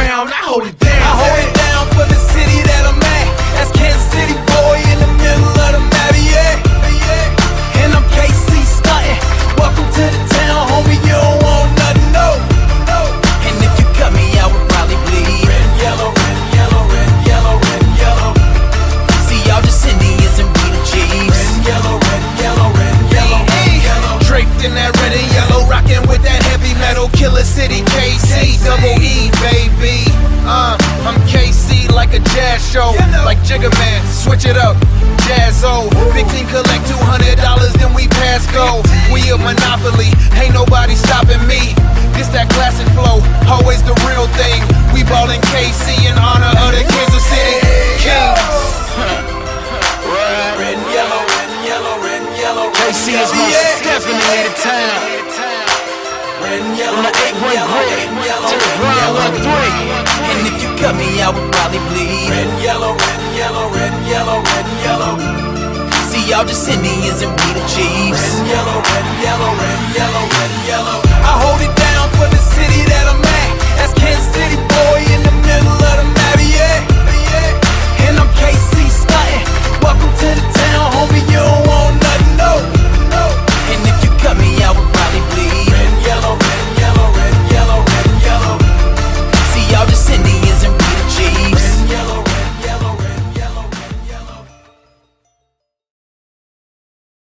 crown, I hold it down. I hold it down for the city that I'm at. That's Kansas City boy in the middle of the map, yeah. And I'm KC stunting. Welcome to the town, homie. You don't want nothing, no. And if you cut me, I would probably bleed. Red yellow, red yellow, red yellow, red yellow. See, y'all just Indians and we the Chiefs. Red yellow, red yellow, red yellow, red yellow. Draped in that red and yellow, rocking with that heavy metal, Killer City KC, double E, baby. Show, like Jigga Man, switch it up, Jaz-O. Big team collect two hundred dollars, then we pass go. We a monopoly, ain't nobody stopping me. This that classic flow, always the real thing. We ballin' KC in honor of the Kansas City Kings. Red and yellow, red and yellow, red and yellow. KC is most definitely the town. Red and yellow, From the red and 8-1 yellow, grid red and yellow, to the red and Brown cut me, I would probably bleed. Red yellow, red yellow, red yellow, red yellow. See, y'all just send Indians and we the Chiefs. Red yellow, red yellow, red yellow.